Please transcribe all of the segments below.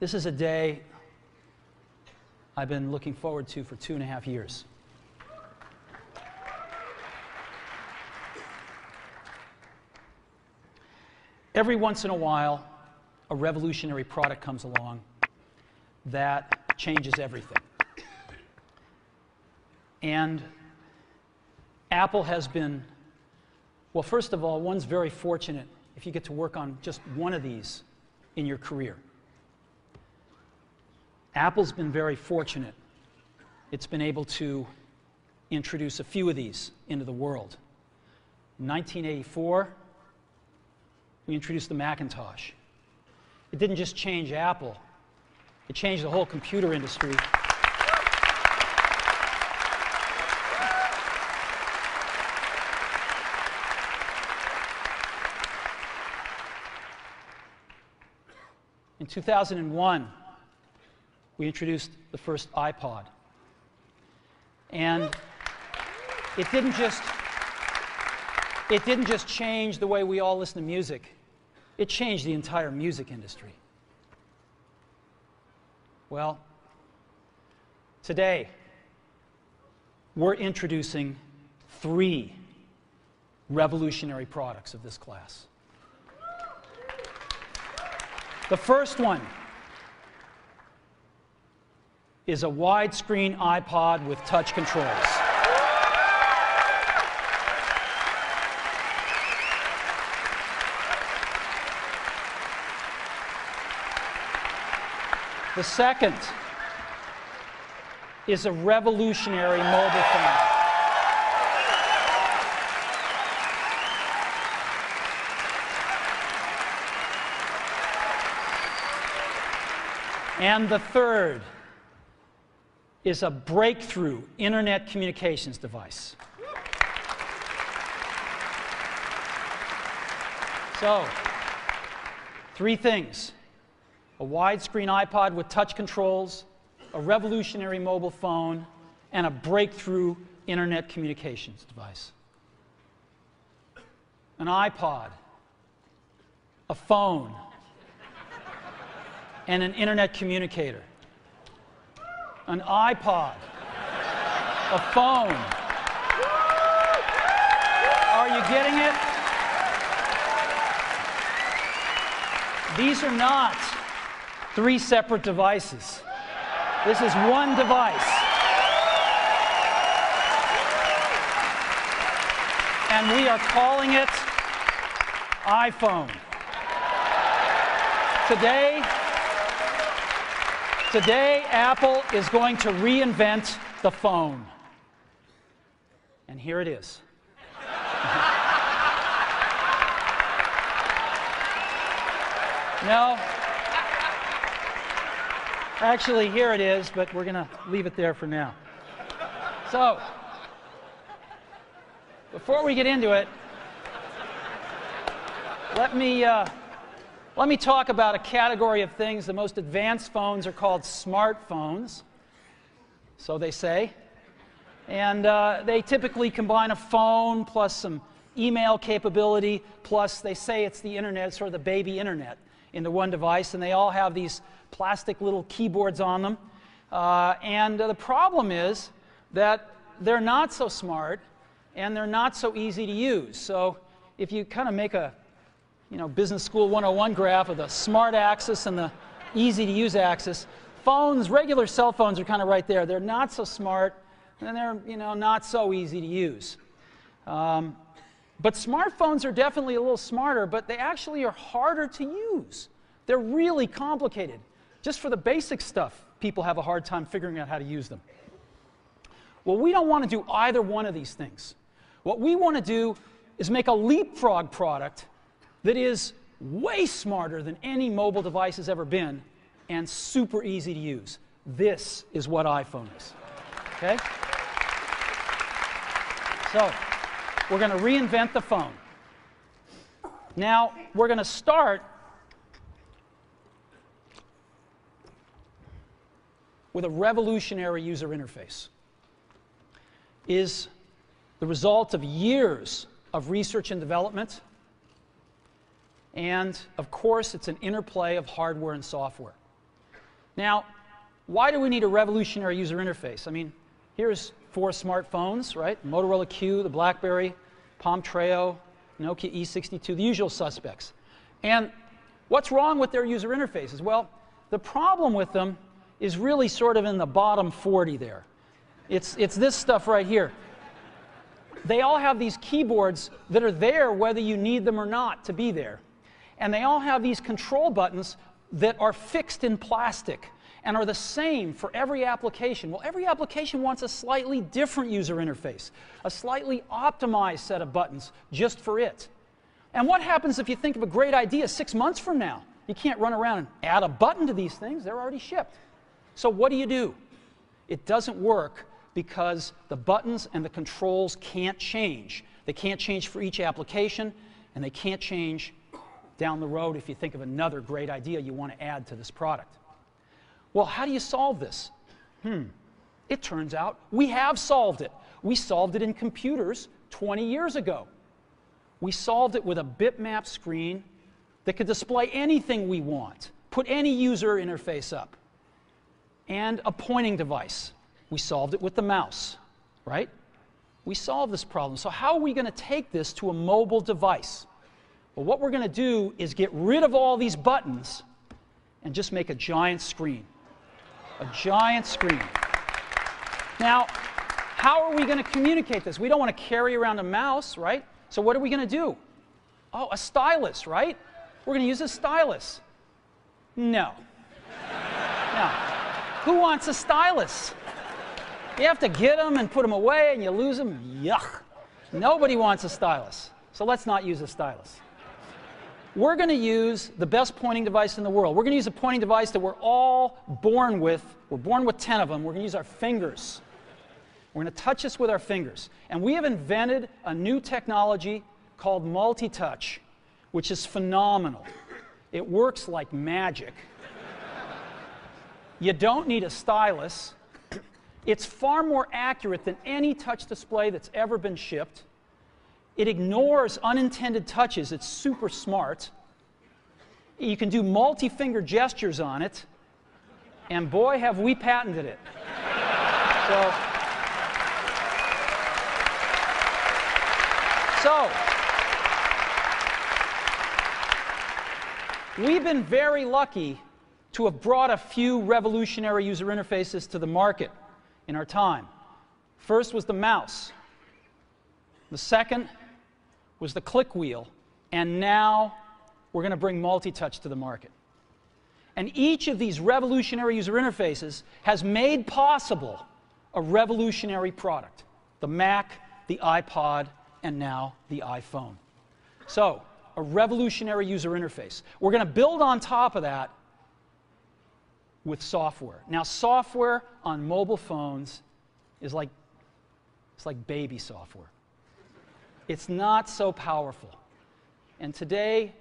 This is a day I've been looking forward to for two and a half years. Every once in a while, a revolutionary product comes along that changes everything. And Apple has been, well, first of all, one's very fortunate if you get to work on just one of these in your career. Apple's been very fortunate. It's been able to introduce a few of these into the world. In 1984, we introduced the Macintosh. It didn't just change Apple, it changed the whole computer industry. In 2001, we introduced the first iPod. And it didn't just it didn't just change the way we all listen to music. It changed the entire music industry. Well, today we're introducing three revolutionary products of this class. The first one is a widescreen iPod with touch controls. The second is a revolutionary mobile phone. And the third is a breakthrough internet communications device. So, three things a widescreen iPod with touch controls, a revolutionary mobile phone, and a breakthrough internet communications device. An iPod, a phone, and an internet communicator. An iPod, a phone. Are you getting it? These are not three separate devices. This is one device. And we are calling it iPhone. Today, today Apple is going to reinvent the phone. And here it is. no, Actually, here it is, but we're going to leave it there for now. So, before we get into it, let me, uh, let me talk about a category of things. The most advanced phones are called smartphones, so they say. And uh, they typically combine a phone plus some email capability, plus they say it's the internet, sort of the baby internet in the one device, and they all have these plastic little keyboards on them. Uh, and uh, the problem is that they're not so smart and they're not so easy to use. So if you kind of make a you know, business school 101 graph of the smart axis and the easy to use axis, phones, regular cell phones are kind of right there. They're not so smart and they're you know, not so easy to use. Um, but smartphones are definitely a little smarter, but they actually are harder to use. They're really complicated. Just for the basic stuff, people have a hard time figuring out how to use them. Well, we don't want to do either one of these things. What we want to do is make a leapfrog product that is way smarter than any mobile device has ever been and super easy to use. This is what iPhone is. Okay? So, we're going to reinvent the phone. Now, we're going to start with a revolutionary user interface is the result of years of research and development. And of course, it's an interplay of hardware and software. Now, why do we need a revolutionary user interface? I mean, here's four smartphones, right? Motorola Q, the BlackBerry, Palm Treo, Nokia E62, the usual suspects. And what's wrong with their user interfaces? Well, the problem with them is really sort of in the bottom 40 there. It's, it's this stuff right here. They all have these keyboards that are there whether you need them or not to be there. And they all have these control buttons that are fixed in plastic and are the same for every application. Well, every application wants a slightly different user interface, a slightly optimized set of buttons just for it. And what happens if you think of a great idea six months from now? You can't run around and add a button to these things, they're already shipped. So, what do you do? It doesn't work because the buttons and the controls can't change. They can't change for each application, and they can't change down the road if you think of another great idea you want to add to this product. Well, how do you solve this? Hmm. It turns out we have solved it. We solved it in computers 20 years ago. We solved it with a bitmap screen that could display anything we want, put any user interface up, and a pointing device. We solved it with the mouse, right? We solved this problem. So, how are we going to take this to a mobile device? Well, what we're going to do is get rid of all these buttons and just make a giant screen. A giant screen. Now, how are we going to communicate this? We don't want to carry around a mouse, right? So, what are we going to do? Oh, a stylus, right? We're going to use a stylus. No. No. Who wants a stylus? You have to get them and put them away and you lose them. Yuck. Nobody wants a stylus. So let's not use a stylus. We're going to use the best pointing device in the world. We're going to use a pointing device that we're all born with. We're born with 10 of them. We're going to use our fingers. We're going to touch this with our fingers. And we have invented a new technology called multi touch, which is phenomenal. It works like magic. You don't need a stylus. It's far more accurate than any touch display that's ever been shipped. It ignores unintended touches. It's super smart. You can do multi finger gestures on it. And boy, have we patented it. So, so we've been very lucky to have brought a few revolutionary user interfaces to the market in our time. First was the mouse. The second was the click wheel. And now we're going to bring multi touch to the market. And each of these revolutionary user interfaces has made possible a revolutionary product the Mac, the iPod, and now the iPhone. So, a revolutionary user interface. We're going to build on top of that with software. Now, software on mobile phones is like, it's like baby software. It's not so powerful. And today,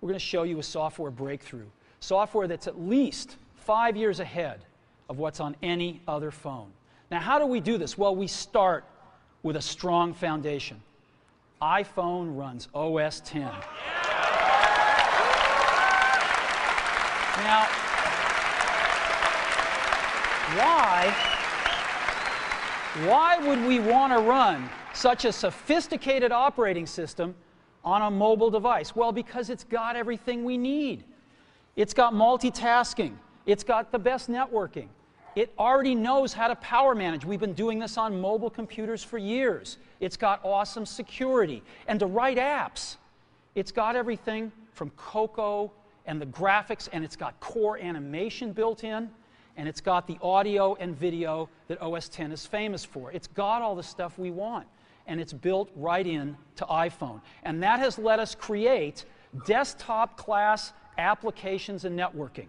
we're going to show you a software breakthrough. Software that's at least five years ahead of what's on any other phone. Now, how do we do this? Well, we start with a strong foundation. iPhone runs OS X. Now, why, why would we want to run such a sophisticated operating system on a mobile device? Well, because it's got everything we need. It's got multitasking, it's got the best networking. It already knows how to power manage. We've been doing this on mobile computers for years. It's got awesome security and to write apps. It's got everything from Cocoa and the graphics, and it's got core animation built in and it's got the audio and video that OS X is famous for. It's got all the stuff we want, and it's built right in to iPhone. And that has let us create desktop class applications and networking.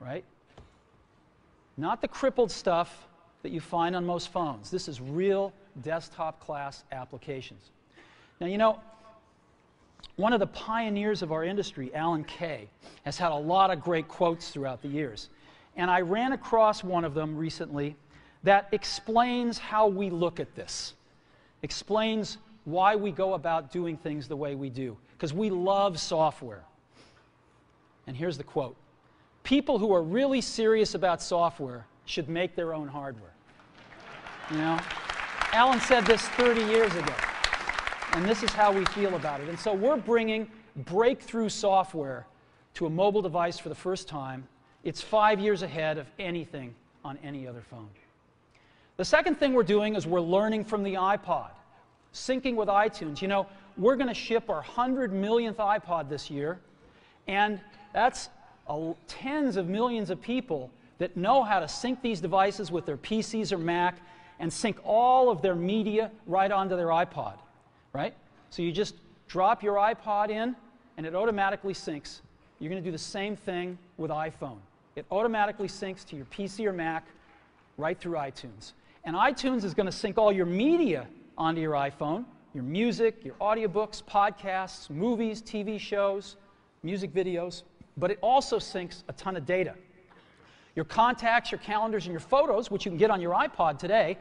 Right? Not the crippled stuff that you find on most phones. This is real desktop class applications. Now, you know, one of the pioneers of our industry, Alan Kay, has had a lot of great quotes throughout the years. And I ran across one of them recently that explains how we look at this, explains why we go about doing things the way we do, because we love software. And here's the quote people who are really serious about software should make their own hardware. You know? Alan said this 30 years ago, and this is how we feel about it. And so we're bringing breakthrough software to a mobile device for the first time. It's five years ahead of anything on any other phone. The second thing we're doing is we're learning from the iPod, syncing with iTunes. You know, we're going to ship our 100 millionth iPod this year, and that's a, tens of millions of people that know how to sync these devices with their PCs or Mac and sync all of their media right onto their iPod, right? So you just drop your iPod in, and it automatically syncs. You're going to do the same thing with iPhone. It automatically syncs to your PC or Mac right through iTunes. And iTunes is going to sync all your media onto your iPhone your music, your audiobooks, podcasts, movies, TV shows, music videos, but it also syncs a ton of data. Your contacts, your calendars, and your photos, which you can get on your iPod today,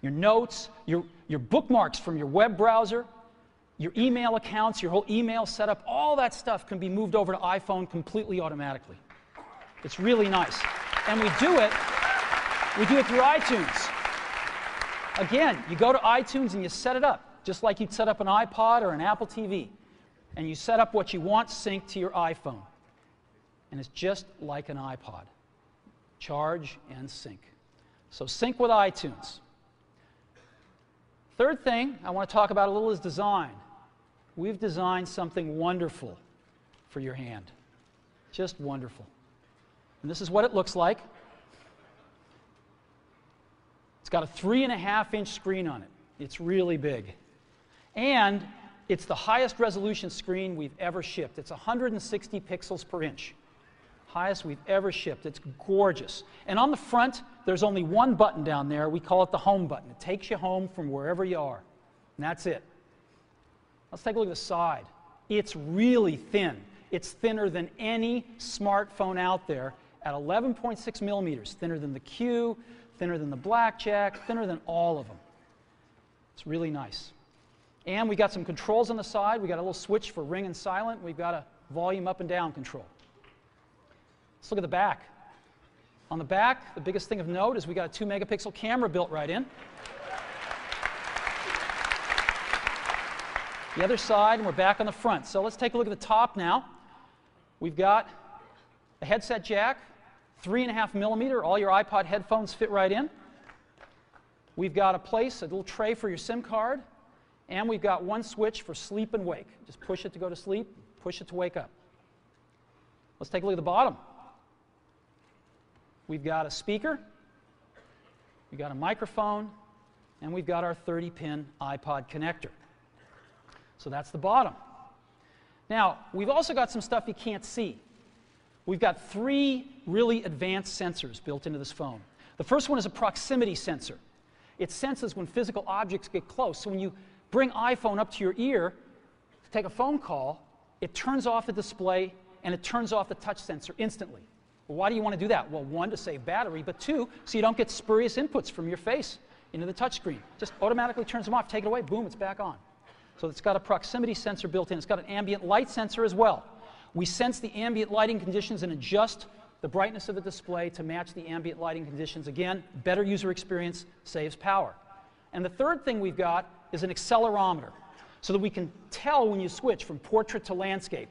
your notes, your, your bookmarks from your web browser, your email accounts, your whole email setup, all that stuff can be moved over to iPhone completely automatically. It's really nice. And we do it, we do it through iTunes. Again, you go to iTunes and you set it up just like you'd set up an iPod or an Apple TV. And you set up what you want synced to your iPhone. And it's just like an iPod charge and sync. So, sync with iTunes. Third thing I want to talk about a little is design. We've designed something wonderful for your hand. Just wonderful. And this is what it looks like. Got a three and a half inch screen on it. It's really big. And it's the highest resolution screen we've ever shipped. It's 160 pixels per inch. Highest we've ever shipped. It's gorgeous. And on the front, there's only one button down there. We call it the home button. It takes you home from wherever you are. And that's it. Let's take a look at the side. It's really thin. It's thinner than any smartphone out there at 11.6 millimeters, thinner than the Q, thinner than the Blackjack, thinner than all of them. It's really nice. And we got some controls on the side. We got a little switch for ring and silent. We've got a volume up and down control. Let's look at the back. On the back, the biggest thing of note is we got a 2 megapixel camera built right in. The other side, and we're back on the front. So let's take a look at the top now. We've got a headset jack, three and a half millimeter. All your iPod headphones fit right in. We've got a place, a little tray for your SIM card. And we've got one switch for sleep and wake. Just push it to go to sleep, push it to wake up. Let's take a look at the bottom. We've got a speaker, we've got a microphone, and we've got our 30 pin iPod connector. So that's the bottom. Now, we've also got some stuff you can't see. We've got three really advanced sensors built into this phone. The first one is a proximity sensor. It senses when physical objects get close. So when you bring iPhone up to your ear to take a phone call, it turns off the display and it turns off the touch sensor instantly. Well, why do you want to do that? Well, one, to save battery, but two, so you don't get spurious inputs from your face into the touchscreen. Just automatically turns them off, take it away, boom, it's back on. So it's got a proximity sensor built in. It's got an ambient light sensor as well. We sense the ambient lighting conditions and adjust the brightness of the display to match the ambient lighting conditions. Again, better user experience saves power. And the third thing we've got is an accelerometer so that we can tell when you switch from portrait to landscape.